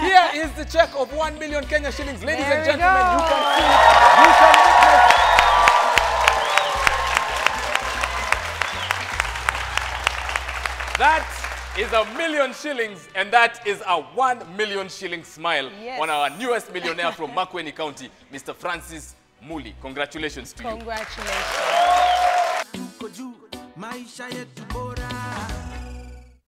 Here is the check of 1 million Kenya shillings. Ladies There and gentlemen, gentlemen, you can see it. You can. That is a million shillings, and that is a 1 million shilling smile Yes. on our newest millionaire from Makueni County, Mr. Francis Muli. Congratulations to you. Congratulations.